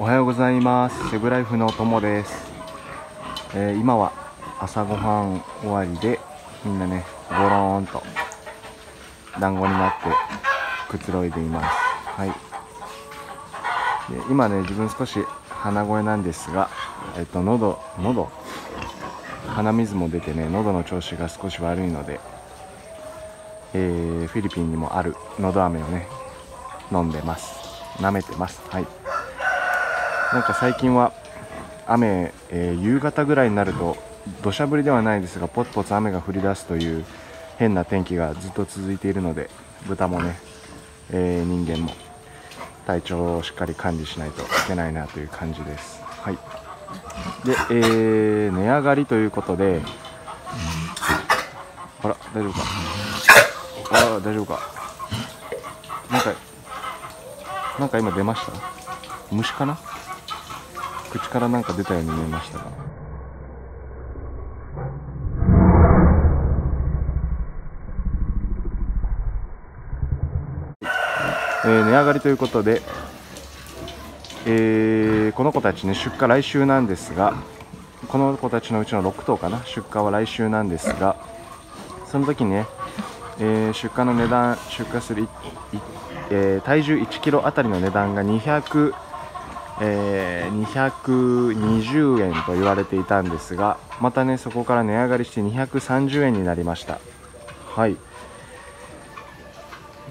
おはようございます。セブライフの友です、えー、今は朝ごはん終わりでみんなねゴローンと団子になってくつろいでいます。はい。で今ね自分少し鼻声なんですがえっと喉喉？鼻水も出てね喉の調子が少し悪いので、えー、フィリピンにもあるのど飴をね飲んでます。舐めてます。はい。なんか最近は雨、えー、夕方ぐらいになると土砂降りではないですがポツポツ雨が降り出すという変な天気がずっと続いているので豚もね、えー、人間も体調をしっかり管理しないといけないなという感じです。はい。で、えー、値上がりということであら大丈夫か？あ大丈夫か？なんかなんか今出ました？虫かな？口からなんか出たように見えましたが。えー、値上がりということで、えー、この子たちね出荷来週なんですがこの子たちのうちの6頭かな出荷は来週なんですがその時ね、えー、出荷の値段出荷する、えー、体重1キロあたりの値段が200えー、220円と言われていたんですがまたねそこから値上がりして230円になりました。はい。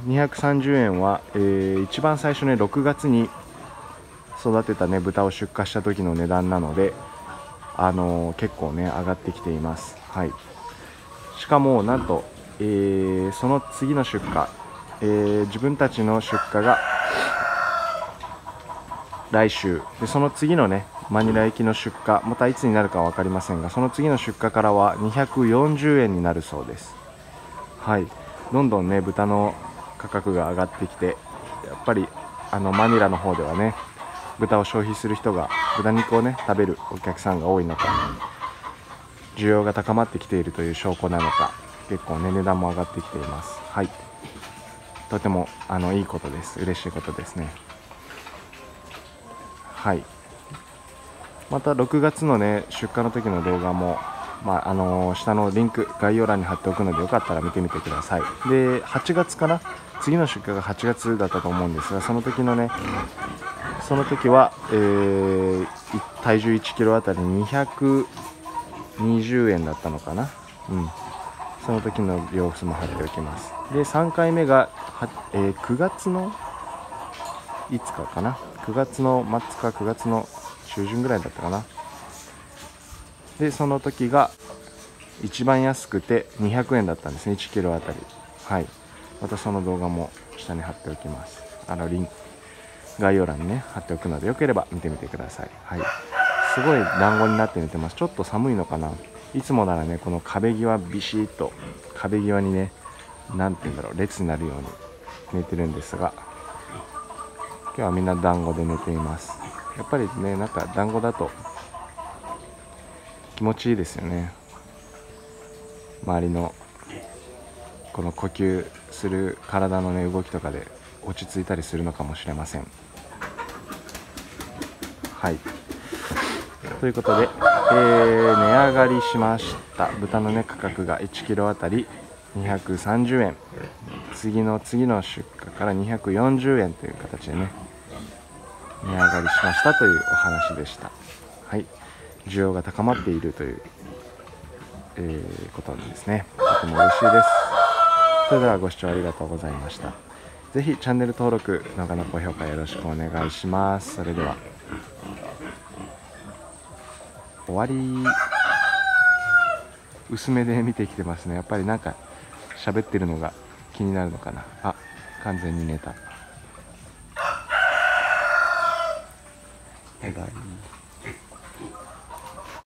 230円は、えー、一番最初ね6月に育てたね豚を出荷した時の値段なのであのー、結構ね上がってきています。はい。しかもなんと、えー、その次の出荷、えー、自分たちの出荷が来週。でその次のねマニラ行きの出荷またいつになるか分かりませんがその次の出荷からは240円になるそうです。はい。どんどんね豚の価格が上がってきてやっぱりあのマニラの方ではね豚を消費する人が豚肉をね食べるお客さんが多いのか需要が高まってきているという証拠なのか結構ね値段も上がってきています。はい。とてもあのいいことです。嬉しいことですね。はい。また6月のね出荷の時の動画もまああのー、下のリンク概要欄に貼っておくのでよかったら見てみてください。で8月かな？次の出荷が8月だったと思うんですがその時のねその時は、えー、体重1キロあたり220円だったのかな？うん。その時の様子も貼っておきます。で3回目がえー、9月のいつかかな？9月の末か9月の中旬ぐらいだったかな。でその時が一番安くて200円だったんですね1キロあたり。はい。またその動画も下に貼っておきます。あのリンク概要欄にね貼っておくのでよければ見てみてください。はい。すごい団子になって寝てます。ちょっと寒いのかな。いつもならねこの壁際ビシッと壁際にね何て言うんだろう列になるように寝てるんですが今日はみんな団子で寝ています。やっぱりねなんか団子だと気持ちいいですよね。周りのこの呼吸する体のね動きとかで落ち着いたりするのかもしれません。はい。ということで、えー、値上がりしました。豚のね価格が1 k g あたり230円次の次の出荷から240円という形でね値上がりしましたというお話でした。はい。需要が高まっているという、えー、ことですね。とても嬉しいです。それではご視聴ありがとうございました。ぜひチャンネル登録動画の高評価よろしくお願いします。それでは終わり。薄めで見てきてますね。やっぱりなんか喋ってるのが気になるのかな。あ完全に寝た。バイバイ